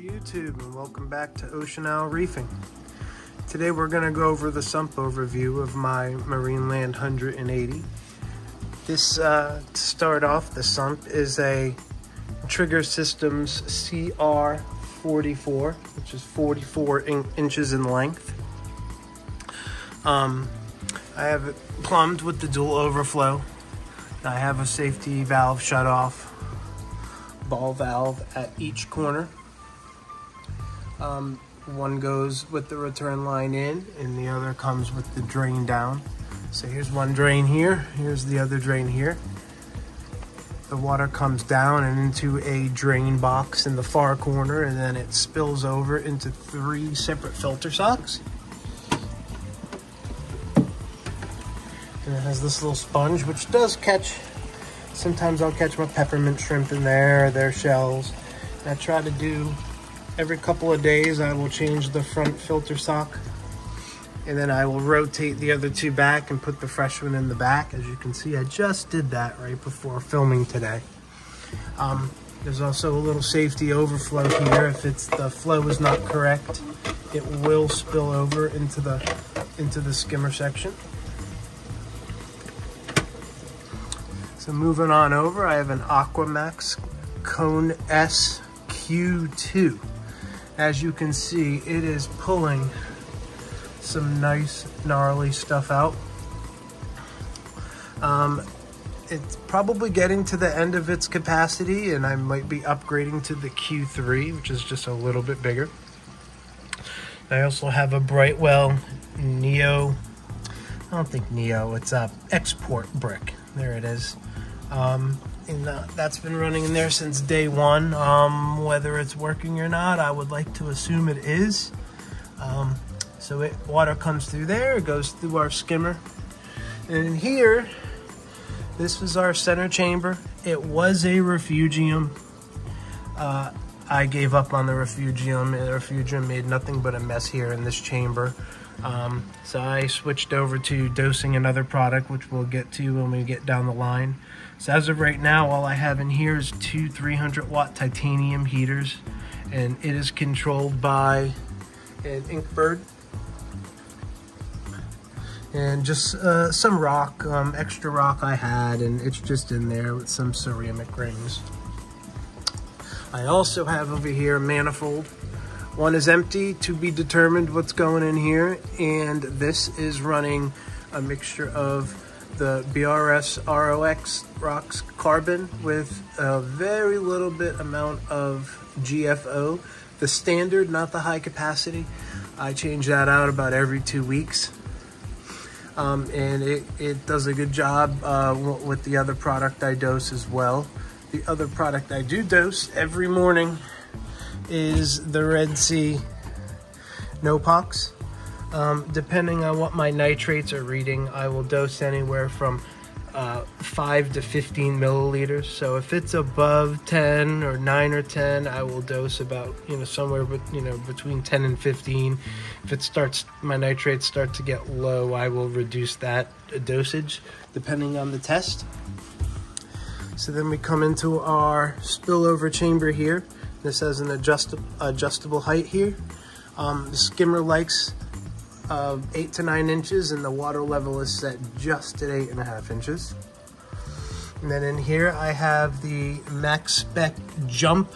YouTube and welcome back to Ocean Reefing. Today we're going to go over the sump overview of my Marineland 180. This, uh, to start off, the sump is a Trigger Systems CR44, which is 44 in inches in length. Um, I have it plumbed with the dual overflow. I have a safety valve shut off ball valve at each corner. Um, one goes with the return line in and the other comes with the drain down. So here's one drain here, here's the other drain here. The water comes down and into a drain box in the far corner and then it spills over into three separate filter socks. And it has this little sponge which does catch Sometimes I'll catch my peppermint shrimp in there, their shells. I try to do every couple of days, I will change the front filter sock and then I will rotate the other two back and put the fresh one in the back. As you can see, I just did that right before filming today. Um, there's also a little safety overflow here. If it's the flow is not correct, it will spill over into the into the skimmer section. So moving on over, I have an AquaMaxx Cone S Q2. As you can see, it is pulling some nice gnarly stuff out. Um, it's probably getting to the end of its capacity and I might be upgrading to the Q3, which is just a little bit bigger. I also have a Brightwell Neo, I don't think Neo, it's a Xport brick. There it is. Um, and that's been running in there since day one. Um, whether it's working or not, I would like to assume it is. Um, so it water comes through there, it goes through our skimmer. And here, this is our center chamber. It was a refugium. Uh, I gave up on the refugium. The refugium made nothing but a mess here in this chamber. Um, so I switched over to dosing another product, which we'll get to when we get down the line. So as of right now, all I have in here is two 300 watt titanium heaters and it is controlled by an Inkbird and just uh, some rock, um, extra rock I had and it's just in there with some ceramic rings. I also have over here a manifold. One is empty to be determined what's going in here and this is running a mixture of the BRS ROX Rocks Carbon with a very little bit amount of GFO. The standard, not the high capacity. I change that out about every two weeks. Um, and it, it does a good job uh, with the other product I dose as well. The other product I do dose every morning is the Red Sea Nopox. Um, depending on what my nitrates are reading, I will dose anywhere from uh, 5 to 15 milliliters. So if it's above 10 or 9 or 10, I will dose about, you know, somewhere but you know, between 10 and 15. If it starts, my nitrates start to get low, I will reduce that dosage depending on the test. So then we come into our spillover chamber here. This has an adjustable, adjustable height here. Um, the skimmer likes of eight to nine inches and the water level is set just at eight and a half inches. And then in here I have the Maxspect Jump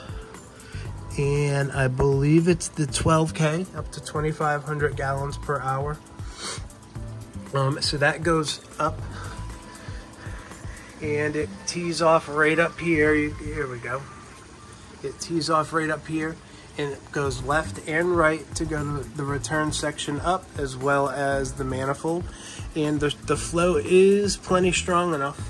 and I believe it's the 12K up to 2,500 gallons per hour. Um, so that goes up and it tees off right up here. Here we go. It tees off right up here and it goes left and right to go to the return section up as well as the manifold. And the, the flow is plenty strong enough.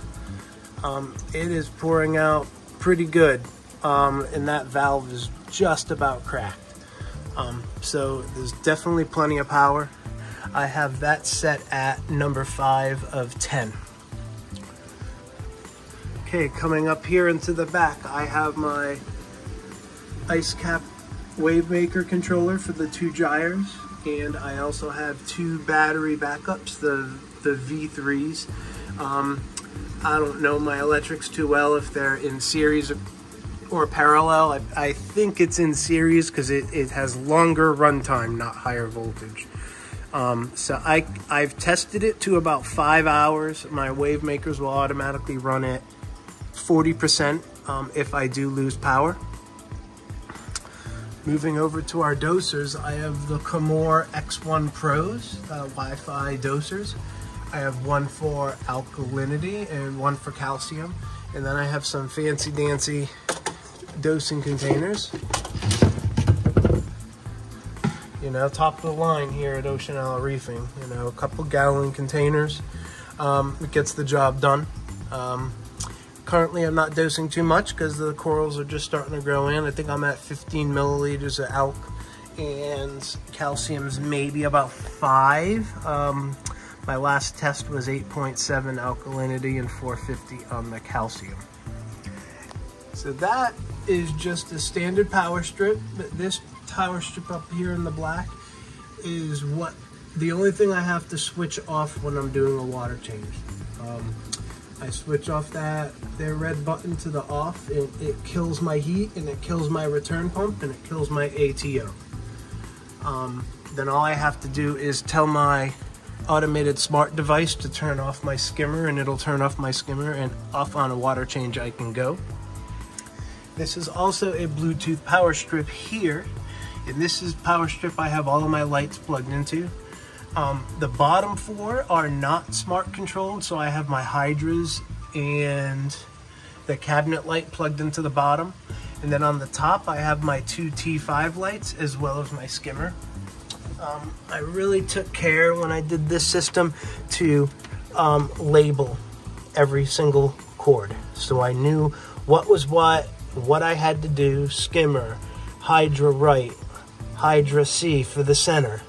Um, it is pouring out pretty good. Um, and that valve is just about cracked. Um, so there's definitely plenty of power. I have that set at number five of 10 okay coming up here into the back I have my IceCap Wavemaker controller for the two gyres and I also have two battery backups, the, the V3s. Um, I don't know my electrics too well if they're in series or parallel. I, I think it's in series because it, it has longer runtime, not higher voltage. Um, so I, I've tested it to about five hours. My Wavemakers will automatically run it 40% um, if I do lose power. Moving over to our dosers, I have the Kamoer X1 Pros uh, Wi-Fi dosers. I have one for alkalinity and one for calcium. And then I have some fancy dancy dosing containers. You know, top of the line here at Ocean Isle Reefing. You know, a couple gallon containers. Um, it gets the job done. Um, currently, I'm not dosing too much because the corals are just starting to grow in. I think I'm at 15 milliliters of alk and calcium's maybe about five. Um, my last test was 8.7 alkalinity and 450 on the calcium. So that is just a standard power strip. But this power strip up here in the black is what the only thing I have to switch off when I'm doing a water change. Um, I switch off that their red button to the off and it kills my heat and it kills my return pump and it kills my ATO. Um, then all I have to do is tell my automated smart device to turn off my skimmer and it'll turn off my skimmer and off on a water change I can go. This is also a Bluetooth power strip here. And this is power strip I have all of my lights plugged into. Um, the bottom four are not smart controlled, so I have my hydras and the cabinet light plugged into the bottom. And then on the top, I have my two T5 lights as well as my skimmer. Um, I really took care when I did this system to um, label every single cord. So I knew what was what, what I had to do, skimmer, Hydra right, Hydra C for the center.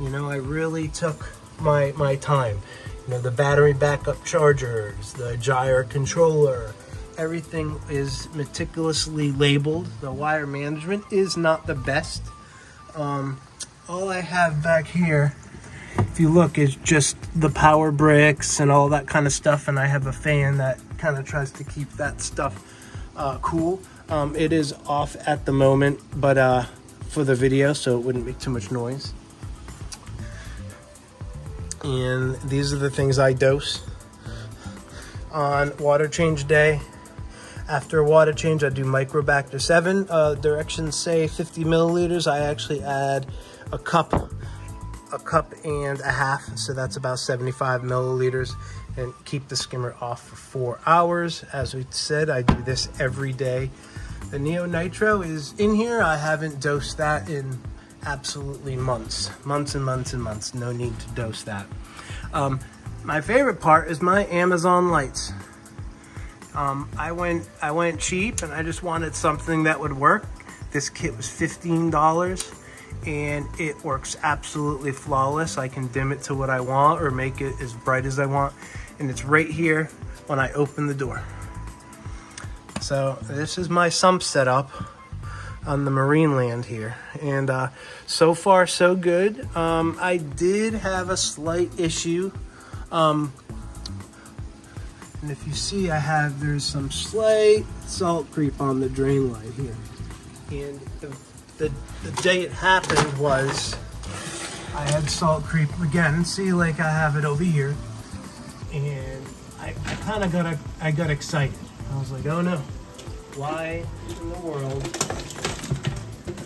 You know, I really took my, my time. You know, the battery backup chargers, the gyre controller, everything is meticulously labeled. The wire management is not the best. Um, all I have back here, if you look, is just the power bricks and all that kind of stuff. And I have a fan that kind of tries to keep that stuff uh, cool. Um, it is off at the moment, but uh, for the video, so it wouldn't make too much noise. And these are the things I dose on water change day. After water change, I do Microbacter 7. Uh, directions say 50 milliliters. I actually add a cup, a cup and a half. So that's about 75 milliliters and keep the skimmer off for four hours. As we said, I do this every day. The Neo Nitro is in here. I haven't dosed that in absolutely months, months and months and months. No need to dose that. Um, my favorite part is my Amazon lights. Um, I went I went cheap and I just wanted something that would work. This kit was $15 and it works absolutely flawless. I can dim it to what I want or make it as bright as I want and it's right here when I open the door. So this is my sump setup on the Marineland here. And uh, so far so good. Um, I did have a slight issue. Um, and if you see I have there's some slight salt creep on the drain line here. And the, the, the day it happened was I had salt creep again. See like I have it over here. And I, I kind of got I got excited. I was like, oh no, why in the world,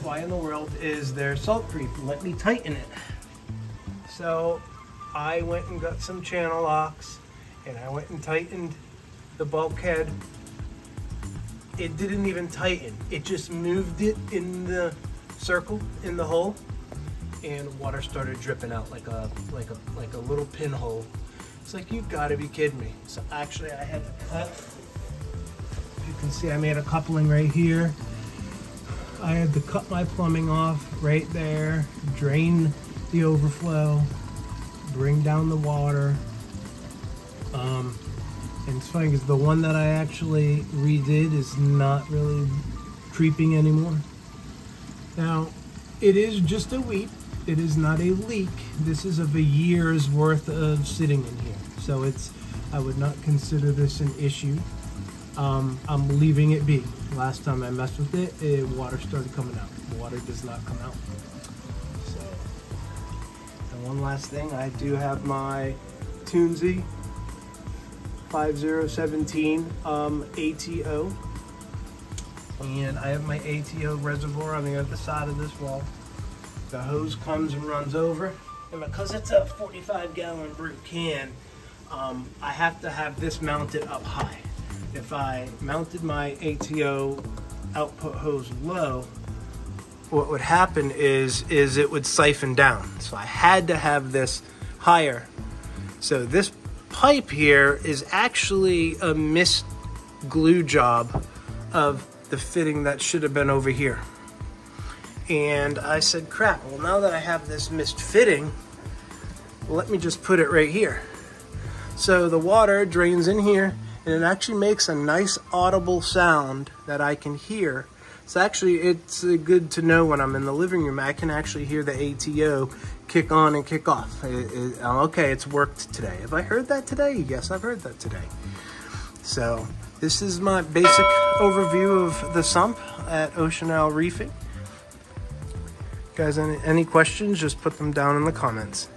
why in the world is there salt creep? Let me tighten it. So I went and got some channel locks and I went and tightened the bulkhead. It didn't even tighten. It just moved it in the circle, in the hole, and water started dripping out like a like a like a little pinhole it's like, you've gotta be kidding me. So actually I had to cut. You can see I made a coupling right here. I had to cut my plumbing off right there, drain the overflow, bring down the water. Um, and it's funny because the one that I actually redid is not really creeping anymore. Now, it is just a weep. It is not a leak. This is of a year's worth of sitting in here. So it's, I would not consider this an issue. um, I'm leaving it be. Last time I messed with it, it, water started coming out. Water does not come out. So, and one last thing, I do have my Tunze 5017 um, ATO. And I have my ATO reservoir on the other side of this wall. The hose comes and runs over. And because it's a 45 gallon brute can, um, I have to have this mounted up high. If I mounted my ATO output hose low, what would happen is is it would siphon down. So I had to have this higher. So this pipe here is actually a missed glue job of the fitting that should have been over here. And I said, crap, well now that I have this missed fitting, let me just put it right here. So the water drains in here and it actually makes a nice audible sound that I can hear. So actually it's uh, good to know when I'm in the living room, I can actually hear the ATO kick on and kick off. It, it, okay, it's worked today. Have I heard that today? Yes, I've heard that today. So this is my basic overview of the sump at Ocean Isle Reefing. Guys, any, any questions, just put them down in the comments.